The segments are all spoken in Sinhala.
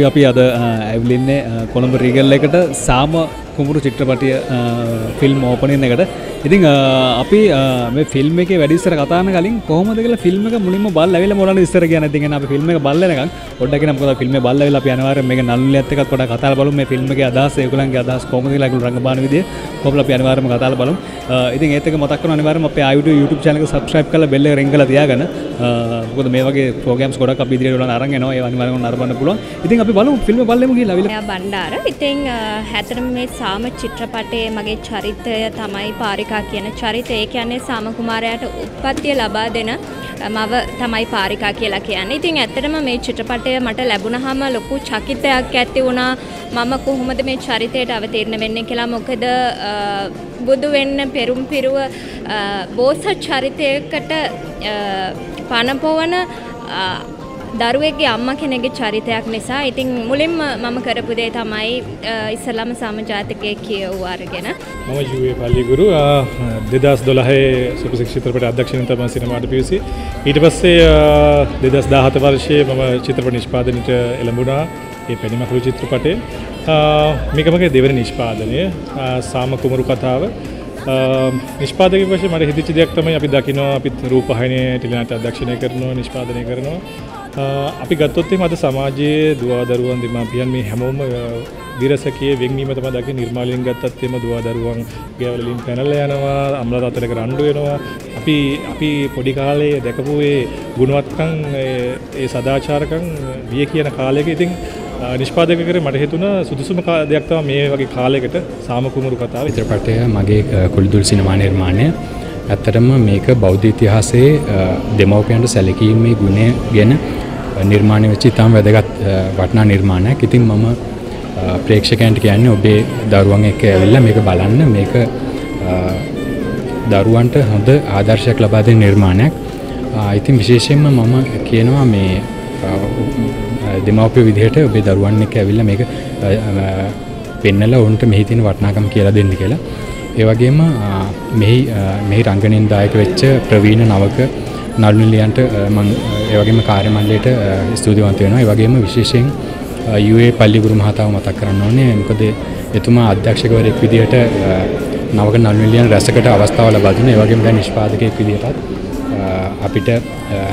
මහත්තයෝ අපි අද ඇවිලින්නේ කොළඹ රීගල් එකට සාම කුමරු චිත්‍රපටිය ෆිල්ම් ඕපනන එකට. ඉතින් අපි මේ ෆිල්ම් එක වැඩිස්සර කතාන කලින් කොහොමද කියලා ෆිල්ම් එක මුලින්ම බල් ඇවිල්ලා මොනවද ඉස්සර කියන ඉතින් අපි ෆිල්ම් එක බලනකම් පොඩ්ඩක් නම් මොකද ෆිල්ම් එක බලලා වෙලා අපි අනිවාර්යෙන් මේක නළුලියත් එක්ක පොඩ්ඩක් කතා බලමු. මේ ෆිල්ම් එකේ අදහස ඒගොල්ලන්ගේ අදහස් කොහොමද කියලා ඒගොල්ලෝ රංගපාන විදිය කොහොමද අපි අනිවාර්යෙන්ම කතා බලමු. ඉතින් ඒත් එක මතක් කරනවා අනිවාර්යෙන්ම අපේ ආයුටු YouTube channel එක subscribe කරලා bell එක ring කරලා තියාගන්න. මොකද මේ වගේ programs ගොඩක් අපි ඉදිරියට උලන් අරන් එනවා. ඒවා අනිවාර්යෙන්ම නරඹන්න පුළුවන්. ඉතින් අපි බලමු ෆිල්ම් එක බලමු කියලා. අවිලා බණ්ඩාර. ඉතින් හැතරම මේ සාම චිත්‍රපටයේ මගේ චරිතය තමයි පාරිකා කියන චරිතය ඒ කියන්නේ සාම කුමාරයාට උත්පත්තිය ලබා දෙන මව තමයි පාරිකා කියලා කියන්නේ. ඉතින් ඇත්තටම මේ චිත්‍රපටය මට ලැබුණාම ලොකු චකිතයක් ඇති වුණා. මම කොහොමද මේ චරිතයට අවතීර්ණ වෙන්නේ කියලා. මොකද බුදු වෙන්න පෙරුම් පිරුව බෝසත් චරිතයකට පනපොවන දරුවෙක්ගේ අම්ම කෙනෙගේ චරිතයක් නිසා. ඉතින් මුලින්ම මම කරපු දේ තමයි ඉස්සලම සමජාතකය කියවූ අරගෙන. මම ජුවේ පල්ලිගුරු. දෙදස් දොළහේ සුපසික්ෂිත්‍රපට අධ්‍යක්ෂණ තම සිනමාට පිවිසි. ඊට පස්සේ දෙදස් දාහත වර්ෂය මම චිත්‍රපට නිෂ්පාදනට එළඹුණා. ඒ පැනිමකුළු චිත්‍රපටේ මේකමගේ දෙවන නිෂ්පාදනය. සාම කුමරු කතාව. නිෂ්පාදක වශ මට හිදිචි දෙයක් තමයි අපි දකිනවා. අපිත් රූපහනය ටිලනට අධ්‍යක්ෂණය කරනවා නිෂ්පාදනය කරනවා. අපි ගත්තොත්තේ මද සමාජයේ දවාදරුවන් දෙමාපියන් මේ හැමෝම දිරසකේ වෙන්වීම තම දකි නිර්මාලයෙන් ගත්තත් එම දවාදරුවන් ගෙවලින් පැනල යනවා අම්ල අතරක රණ්ඩු වෙනවා. අපි අපි පොඩි කාලේ දැකපුේ ගුණවත්කං ඒ සදාචාරකං විය කියන කාලයක ඉතින් නිෂ්පාදක කර මට හිතුන සුදුසුම දෙයක්තව මේ වගේ කාලෙකට සාමකුමරු කතාව විතරපටය මගේ කුළුදුල් සිනමා නිර්මාණය. ඇත්තටම මේක බෞද්ධ ඉතිහාසයේ දෙමවපියන්ට සැලකීමේ ගුණය ගැන නිර්මාණය වෙච්ච ඉතාම වැදගත් වටනා නිර්මාණයක්. ඉතින් මම ප්‍රේක්ෂකයන්ට කියන්නේ ඔබේ දරුවන් එක්ක ඇවිල්ලා මේක බලන්න. මේක දරුවන්ට හොඳ ආදර්ශයක් ලබා දෙන නිර්මාණයක්. ඉතින් විශේෂයෙන්ම මම කියනවා මේ දෙමවපිය විදිහට ඔබේ දරුවන් එක්ක ඇවිල්ලා මේක පෙන්නලා ඔවුන්ට මෙහි තියෙන වටිනාකම කියලා දෙන්න කියලා. ඒ වගේම මෙහි මෙහි රංගනයෙන් දායක වෙච්ච ප්‍රවීණ නවක නළුනිලියන්ට මං ඒ වගේම කාර්ය මණ්ඩලයට ස්තුතිවන්ත වෙනවා. ඒ වගේම විශේෂයෙන් UA පල්ලිගුරු මහතාව මතක් කරන්න ඕනේ. මොකද එතුමා අධ්‍යක්ෂකවරයෙක් විදිහට නවක නළුනිලියන් රැසකට අවස්ථාව ලබා දුන්නා. ඒ වගේම දැන් නිෂ්පාදකයෙක් විදිහටත් අපිට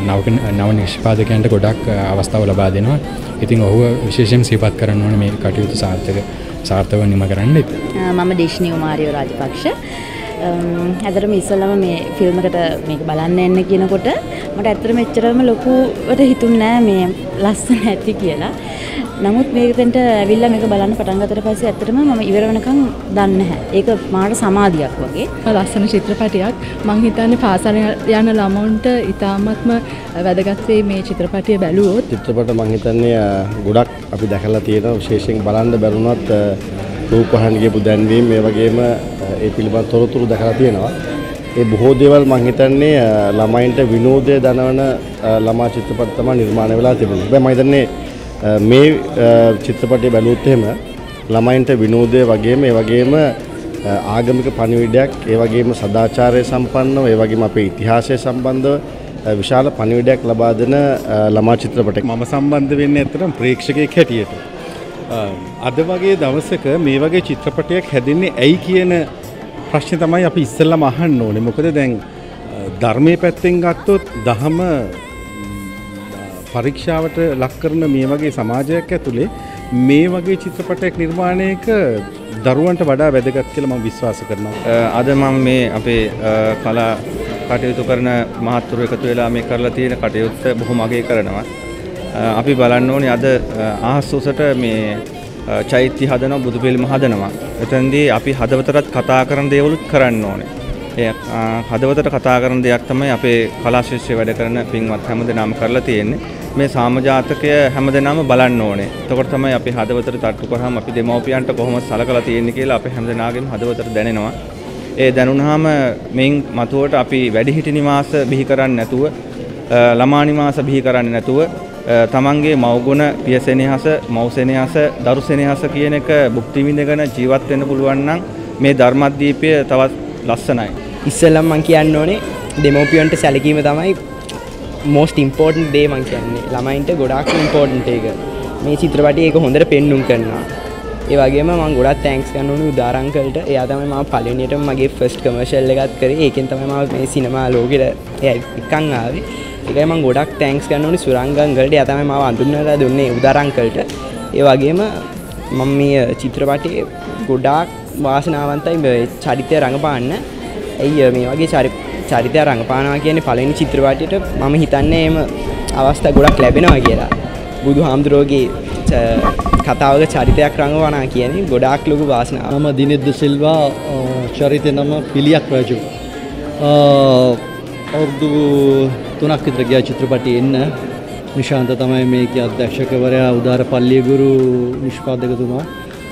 නවක නව නිෂ්පාදකයන්ට ගොඩක් අවස්ථාව ලබා දෙනවා. ඉතින් ඔහුව විශේෂයෙන් සිහිපත් කරන්න ඕනේ මේ කටයුතු සාර්ථක සාර්ථකව නිම කරන්න. මම දේශනී කුමාරියෝ රාජපක්ෂ. ඇතරම ඉස්සල්ලම මේ ෆිල්මකට මේක බලන්න එන්න කියනකොට මට ඇත්තට මෙච්චරම ලොකුවට හිතුන්නේ නෑ මේ ලස්සන ඇති කියලා. නමුත් මේකෙන්ට ඇවිල්ලා මේක බලන්න පටන් ගත්තට පස්සේ ඇත්තටම මම ඉවර වෙනකන් දන්නේ නැහැ. ඒක මාට සමාධියක් වගේ. ලස්සන චිත්‍රපටයක්. මං හිතන්නේ පාසල යන ළමුන්ට ඉතාමත්ම වැදගත් වෙයි මේ චිත්‍රපටිය බැලුවොත්. චිත්‍රපට මං හිතන්නේ ගොඩක් අපි දැකලා තියෙනවා විශේෂයෙන් බලන්න බැරුණත් රූපහන් ගියපු දැන්වීම මේ වගේම ඒ පිළිබඳ තොරතුරු දැකලා තියෙනවා. ඒ බොහෝ දේවල් මං හිතන්නේ ළමයින්ට විනෝදය දනවන ළමා චිත්‍රපට තමයි නිර්මාණය වෙලා තිබුණේ. හැබැයි මම හිතන්නේ මේ චිත්‍රපටය බැලුවොත් එහෙම ළමයින්ට විනෝදය වගේම ඒ වගේම ආගමික පණිවිඩයක් ඒ වගේම සදාචාරය සම්පන්නව ඒ වගේම අපේ ඉතිහාසය සම්බන්ධව විශාල පණිවිඩයක් ලබා දෙන ළමා චිත්‍රපටයක්. මම සම්බන්ධ වෙන්නේ ඇත්තටම ප්‍රේක්ෂකයෙක් හැටියට. අද වගේ දවසක මේ වගේ චිත්‍රපටයක් හැදෙන්නේ ඇයි කියන ප්‍රශ්න තමයි අපි ඉස්සෙල්ලාම අහන්න ඕනේ. මොකද දැන් ධර්මයේ පැත්තෙන් ගත්තොත් දහම පරීක්ෂාවට ලක් කරන මේ වගේ සමාජයක් ඇතුලේ මේ වගේ චිත්‍රපටයක් නිර්මාණයක දරුවන්ට වඩා වැදගත් කියලා මම විශ්වාස කරනවා. අද මම මේ අපේ කලා කටයුතු කරන මහත්තුරු එකතු වෙලා මේ කරලා තියෙන කටයුත්ත බොහොම අගය කරනවා. අපි බලන්න ඕනේ අද ආහස් උසට මේ චෛත්‍ය හදනවා බුදු පිළිම හදනවා. එතෙන්දී අපි හදවතටත් කතා කරන දේවලුත් කරන්න ඕනේ. ඒ හදවතට කතා කරන දෙයක් තමයි අපේ කලා ශිෂ්‍ය වැඩ කරන පින්වත් හැමදෙනාම කරලා තියෙන්නේ. මේ සාමජාතකය හැමදෙනාම බලන්න ඕනේ. එතකොට තමයි අපි හදවතට තට්ටු කරාම අපි දෙමව්පියන්ට කොහොමද සලකලා තියෙන්නේ කියලා අපේ හැමදෙනාගේම හදවතට දැනෙනවා. ඒ දැනුණාම මෙන් මතුවට අපි වැඩිහිටි නිවාස බිහි කරන්නේ නැතුව ළමා නිවාස බිහි කරන්නේ නැතුව තමන්ගේ මවගුණ පියසෙනෙහස මවසෙනෙහස දරුසෙනෙහස කියන එක භුක්ති විඳගෙන ජීවත් වෙන්න පුළුවන් නම් මේ ධර්මද්වීපය තවත් ලස්සනයි. ඉස්සෙල්ලම් මං කියන්න ඕනේ දෙමව්පියන්ට සැලකීම තමයි මෝස්ට් ඉම්පෝර්ටන්ට් දේ මං කියන්නේ. ළමයින්ට ගොඩාක් ඉම්පෝර්ටන්ට් ඒක. මේ චිත්‍රපටය ඒක හොඳට පෙන්නුම් කරනවා ඒ වගේම මං ගොඩක් තැන්ක්ස් කරන්න ඕනේ උදාරංකල්ට එයා තමයි මම පළවෙනියටම මගේ ෆස්ට් කමර්ෂල් එකක් කරේ ඒකෙන් තමයි මම මේ සිනමා ලෝකෙට එක්කන් ආවේ ඒකයි මං ගොඩක් තැන්ක්ස් කරන්න ඕනේ. සුරංගංගල්ට එයා තමයි මාව අඳුන්වලා දුන්නේ උදාරංකල්ට. ඒ වගේම මම මේ චිත්‍රපටයේ ගොඩාක් වාසනාවන්තයි මේ චරිතය රඟපාන්න. ඇයි මේ වගේ චරි චරිතය රඟපානවා කියන්නේ පළවෙනි චිත්‍රපටයට මම හිතන්නේ එහෙම අවස්ථා ගොඩක් ලැබෙනවා කියලා. බුදු හාමුදුරුවෝගේ කතාවක චරිතයක් රඟවනා කියන්නේ ගොඩාක් ලොකු වාසනාවක්. නම දිනෙද්ද සිල්වා චරිතය නම පිළියක් රජු. අවුරුදු තුනක් විතර ගියා චිත්‍රපටි එන්න නිශාන්ත තමයි මේකේ අධ්‍යක්ෂකවරයා උදාර පල්ලියගුරු නිෂ්පාදකතුමා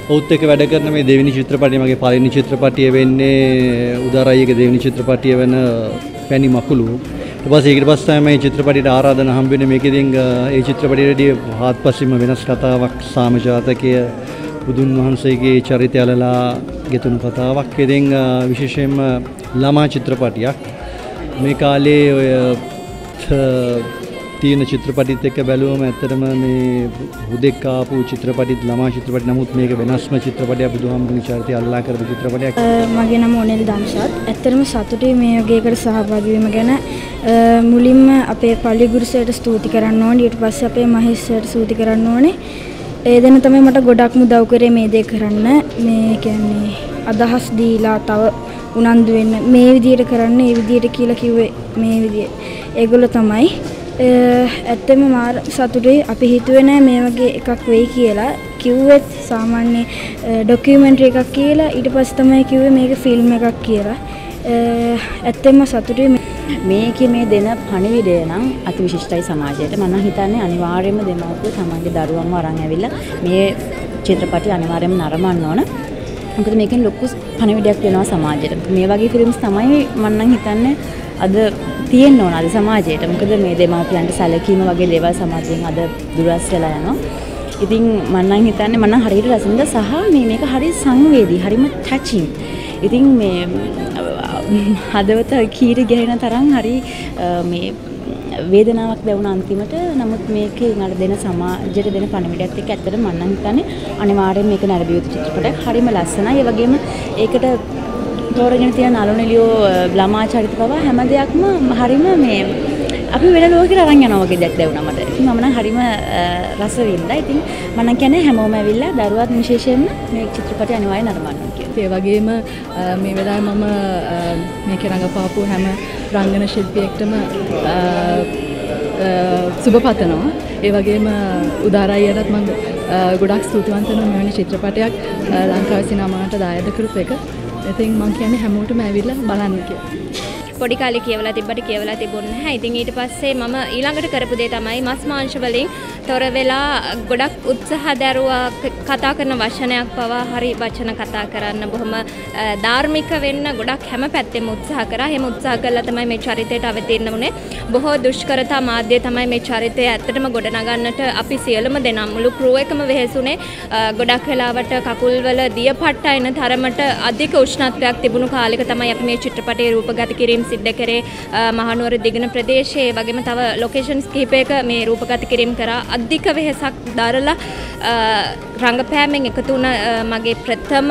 ඔවුත් එක්ක වැඩ කරන මේ දෙවෙනි චිත්‍රපටිය මගේ පළවෙනි චිත්‍රපටිය වෙන්නේ උදාර අයියගේ දෙවෙනි චිත්‍රපටිය වෙන පැණි මකුළු ඊට පස්සේ ඊට පස්සේ තමයි මේ චිත්‍රපටියට ආරාධනා හම්බ වෙන්නේ මේකෙන් ඒ චිත්‍රපටියේදී හාත්පසින්ම වෙනස් කතාවක් සාම ජාතකය බුදුන් වහන්සේගේ චරිතය අලලා ගෙතුණු කතාවක්. ඉතින් විශේෂයෙන්ම ළමා චිත්‍රපටියක්. මේ කාලේ ඔය තියෙන චිත්‍රපටිත් එක්ක බැලුවම ඇත්තටම මේ හුදෙක් ආපු චිත්‍රපටිත් ළමා චිත්‍රපටි නමුත් මේක වෙනස්ම චිත්‍රපටයක් බුදුහාමුදුරගේ චරිතය අල්ලා කරපු චිත්‍රපටයක්. මගේ නම ඔනෙල් දම්සත්. ඇත්තටම සතුටුයි මේ වගේකට සහභාගී වීම ගැන. මුලින්ම අපේ පල්ලි ගුරුසයට ස්තුති කරන්න ඕනේ. ඊට පස්සේ අපේ මහේෂ්ට ස්තුති කරන්න ඕනේ. ඒ දෙන තමයි මට ගොඩක්ම උදව් කරේ මේ දේ කරන්න. මේ කියන්නේ අදහස් දීලා තව උනන්දු වෙන්න. මේ විදියට කරන්න ඒ විදියට කියලා කිව්වේ මේ විදිය. ඒගොල්ලෝ තමයි. ඇත්තම මාර සතුටුයි අපි හිතුවේ නෑ මේ වගේ එකක් වෙයි කියලා. කිව්වෙත් සාමාන්‍ය ඩොකියුමෙන්ටරි එකක් කියලා. ඊට පස්සේ තමයි කිව්වේ මේක ෆිල්ම් එකක් කියලා. ඇත්තෙන්ම සතුටුයි මේකේ මේ දෙන පණිවිඩය නම් අති විශිෂ්ටයි සමාජයට. මම හිතන්නේ අනිවාර්යයෙන්ම දෙමව්පියෝ තමන්ගේ දරුවන්ව අරන් ඇවිල්ලා මේ චිත්‍රපටි අනිවාර්යයෙන්ම නරඹන්න ඕන. මොකද මේකෙන් ලොකු පණිවිඩයක් වෙනවා සමාජයට මේ වගේ ෆිල්ම්ස් තමයි මම නම් හිතන්නේ අද තියෙන්න ඕන අද සමාජයට. මොකද මේ දෙමාපියන්ට සැලකීම වගේ දේවල් සමාජයෙන් අද දුරස් වෙලා යනවා. ඉතින් මම නම් හිතන්නේ මම නම් හරියට රසින්ද සහ මේ මේක හරි සංවේදී, හරිම ටැචින්. ඉතින් මේ හදවත කීරි ගැහෙන තරම් හරි මේ වේදනාවක් දැවුණ අන්තිමට නමුත් මේකේ අර දෙන සමාජයට දෙන පණිවිඩයත් එක්ක ඇත්තට මම නම් හිතන්නේ අනිවාර්යයෙන් මේක නරඹිය යුතු චිත්‍රපටයක්. හරිම ලස්සනයි. ඒ වගේම ඒකට තෝරගෙන තියෙන නළු නිලියෝ ළමා චරිත පවා හැම දෙයක්ම හරිම මේ අපි වෙන ලෝකෙට අරන් යනවා වගේ දෙයක් දැවුණා මට. ඉතින් මම නම් හරිම රස වින්දා. ඉතින් මම නම් කියන්නේ හැමෝම ඇවිල්ලා දරුවත් විශේෂයෙන්ම මේ චිත්‍රපටය අනිවාර්යෙන් නරඹන්න කියලා. ඒ වගේම මේ වෙලාවේ මම මේකේ රඟපාපු හැම රංගන ශිල්පියෙක්ටම සුබ පතනවා. ඒ වගේම උදාරයියටත් මම ගොඩක් ස්තුතිවන්ත වෙනවා මෙවැනි චිත්‍රපටයක් ලංකාවේ සිනමාවට දායද කරපු එක. ඉතින් මං කියන්නේ හැමෝටම ඇවිල්ලා බලන්න කියලා. පොඩි කාලේ කියවලා තිබ්බට කියවලා තිබුණ නැහැ. ඉතින් ඊට පස්සේ මම ඊළඟට කරපු දේ තමයි මස් මාංශ වලින් තොර වෙලා ගොඩක් උත්සාහ දරුවා කතා කරන වචනයක් පවා හරි වචන කතා කරන්න බොහොම ධාර්මික වෙන්න ගොඩක් හැම පැත්තෙම උත්සාහ කරා. එහෙම උත්සාහ කළා තමයි මේ චරිතයට අවතීර්ණ වුණේ. බොහෝ දුෂ්කරතා මාධ්‍ය තමයි මේ චරිතය ඇත්තටම ගොඩනගන්නට අපි සියලුම දෙනා මුළු ක්‍රූ එකම වෙහෙසුනේ. ගොඩක් වෙලාවට කකුල් වල දියපට්ට එන තරමට අධික උෂ්ණත්වයක් තිබුණු කාලෙක තමයි අපි මේ චිත්‍රපටයේ රූපගත කිරීම සිද්ධ කරේ මහනුවර දිගන ප්‍රදේශයේ වගේම තව ලොකේෂන්ස් කිහිපයක මේ රූපගත කිරීම කරා අධික වෙහෙසක් දරලා රංගපෑමෙන් එකතු වුණ මගේ ප්‍රථම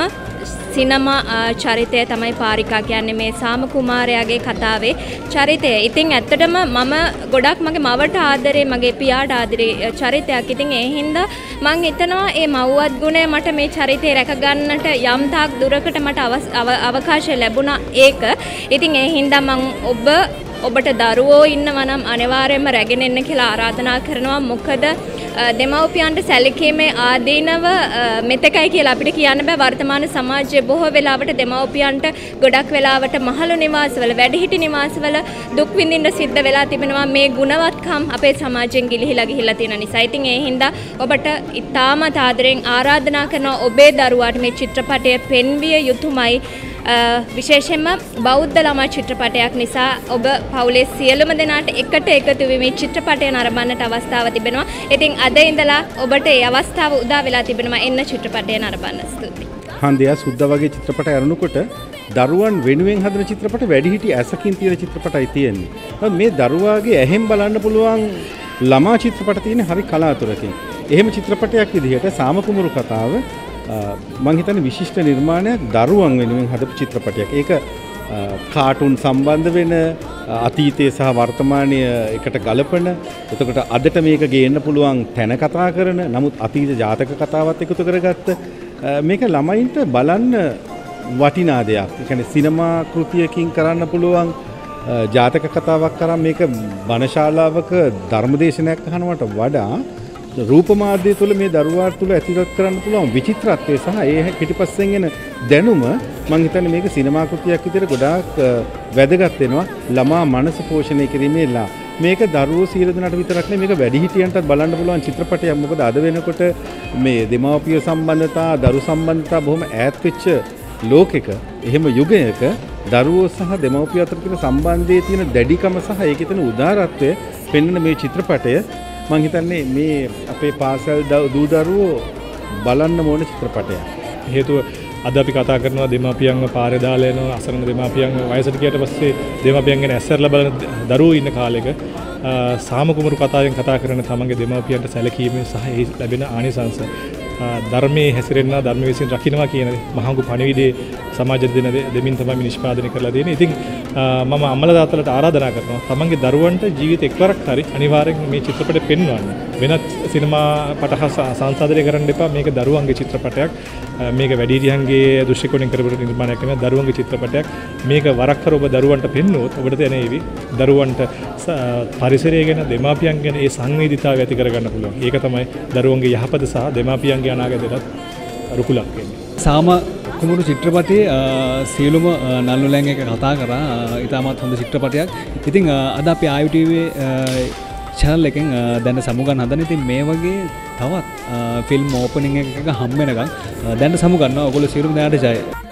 සිනමා චරිතය තමයි පාරිකා කියන්නේ මේ සාම කුමාරයාගේ කතාවේ චරිතය. ඉතින් ඇත්තටම මම ගොඩක් මගේ මවට ආදරේ මගේ පියාට ආදරේ චරිතයක්. ඉතින් ඒ හින්දා මං හිතනවා මේ මව්වත් ගුණය මට මේ චරිතය රැකගන්නට යම් තාක් දුරකට මට අවකාශය ලැබුණා ඒක. ඉතින් ඒ හින්දා මං ඔබ ඔබට දරුවෝ ඉන්නවා නම් අනිවාර්යයෙන්ම රැගෙන එන්න කියලා ආරාධනා කරනවා. මොකද දෙමව්පියන්ට සැලකීමේ ආදීනව මෙතකයි කියලා අපිට කියන්න බෑ වර්තමාන සමාජයේ බොහෝ වෙලාවට දෙමව්පියන්ට ගොඩක් වෙලාවට මහලු නිවාසවල වැඩිහිටි නිවාසවල දුක් විඳින්න සිද්ධ වෙලා තිබෙනවා මේ ගුණවත්කම් අපේ සමාජයෙන් ගිලිහිලා ගිහිල්ලා තියෙන නිසා. ඉතින් ඒ හින්දා ඔබට ඉතාමත් ආදරෙන් ආරාධනා කරනවා ඔබේ දරුවාට මේ චිත්‍රපටය පෙන්විය යුතුමයි. විශේෂයෙන්ම බෞද්ධ ළමා චිත්‍රපටයක් නිසා ඔබ පවුලේ සියලුම දෙනාට එකට එකතු වී මේ චිත්‍රපටය නරඹන්නට අවස්ථාව තිබෙනවා. ඉතින් අද ඉඳලා ඔබට ඒ අවස්ථාව උදා වෙලා තිබෙනවා එන්න චිත්‍රපටය නරඹන්න. ස්තුතියි. හන්දයා සුද්ද වගේ චිත්‍රපට අරනකොට දරුවන් වෙනුවෙන් හදන චිත්‍රපට වැඩිහිටි ඇසකින් තියෙන චිත්‍රපටයි තියෙන්නේ. මේ දරුවාගේ ඇහෙන් බලන්න පුළුවන් ළමා චිත්‍රපට තියෙන හරි කලාතුරකින්. එහෙම චිත්‍රපටයක් විදිහට සාමකුමරු කතාව මං හිතන්නේ විශිෂ්ට නිර්මාණයක් දරුවන් වෙනුවෙන් හදපු චිත්‍රපටයක්. ඒක කාටුන් සම්බන්ධ වෙන අතීතය සහ වර්තමානය එකට ගලපන එතකොට අදට මේක ගේන්න පුළුවන් තැන කතා කරන නමුත් අතීත ජාතක කතාවත් එකතු කරගත්ත මේක ළමයින්ට බලන්න වටිනා දෙයක්. ඒ කියන්නේ සිනමා කෘතියකින් කරන්න පුළුවන් ජාතක කතාවක් කරන් මේක බණශාලාවක ධර්මදේශනයක් අහනවට වඩා රූපමාධ්‍ය තුළ මේ දරුවාට තුළ ඇතිරත් කරන්න පුළුවන් විචිත්‍රත්වය සහ ඒ පිටිපස්සෙන් එන දැනුම මං හිතන්නේ මේක සිනමා කෘතියක් විදිහට ගොඩාක් වැදගත් වෙනවා. ළමා මනස පෝෂණය කිරීමේ ලා. මේක දරුවෝ සියලු දෙනාට විතරක් නෙමෙයි මේක වැඩිහිටියන්ටත් බලන්න පුළුවන් චිත්‍රපටයක්. මොකද අද වෙනකොට මේ දෙමාපිය සම්බන්ධතා දරු සම්බන්ධතා බොහොම ඈත් වෙච්ච ලෝකෙක එහෙම යුගයක දරුවෝ සහ දෙමව්පිය අතර තියෙන සම්බන්ධයේ තියෙන දැඩිකම සහ ඒකේ තියෙන උදාරත්වය පෙන්වන මේ චිත්‍රපටය මං හිතන්නේ මේ අපේ පාසල් දූ දරුවෝ බලන්න ඕන චිත්‍රපටයක්. හේතුව අද අපි කතා කරනවා දෙමාපියන්ව පාරේ දාලා යනවා අසරණ දෙමාපියන්ව වයසට ගියට පස්සේ දෙමාපියන් ගැන ඇස්සරලා බලන දරුවෝ ඉන්න කාලෙක සාම කුමරු කතාවෙන් කතා කරන තමන්ගේ දෙමාපියන්ට සැලකීමෙන් සහ ඒ ලැබෙන ආනිසංස ධර්මයේ හැසිරෙන්න ධර්ම විසින් රකින්නවා කියන මහඟු පණිවිඩේ සමාජ දෙන දෙමින් තමයි නිෂ්පාදනය කරලා තියෙන්නේ. ඉතින් මම අම්මලා තාත්තලාට ආරාධනා කරනවා තමන්ගේ දරුවන්ට ජීවිත එක්වරක් හරි අනිවාර්යෙන් මේ චිත්‍රපටය පෙන්වන්න. වෙනත් සිනමා පටහ සංසාධනය කරන්න එපා මේක දරුවන්ගේ චිත්‍රපටයක්. මේක වැඩිහිටියන්ගේ දෘෂ්ටි කෝණයෙන් කරපු නිර්මාණයක් නෙමෙයි දරුවන්ගේ චිත්‍රපටයක්. මේක වරක් කර ඔබ දරුවන්ට පෙන්වුවොත් ඔබට දැනේවි දරුවන්ට පරිසරය ගැන දෙමාපියන් ගැන ඒ සංවේදීතාවය ඇති කරගන්න පුළුවන්. ඒක තමයි දරුවන්ගේ යහපත සහ දෙමාපියන්ගේ අනාගතයටත් රුකුලක් වෙන්නේ. සාම කුමරු චිත්‍රපටයේ සියලුම නල්ලුලැන් එක කතා කරා ඉතාමත් හොඳ චිත්‍රපටයක්. ඉතින් අද අපි ආයුටීවේ චැනල් එකෙන් දැන සමුගන්න හදන ඉතින් මේ වගේ තවත් ෆිල්ම් ඕපනිං එක හම්බෙනකම් දැන්න සමුගන්න ඔගොල්ලෝ සියලුම දැනට ජය.